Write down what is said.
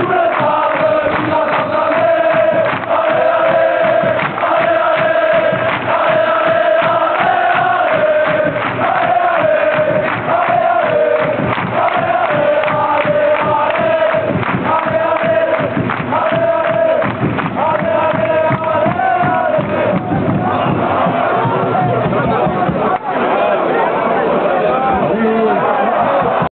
Amen.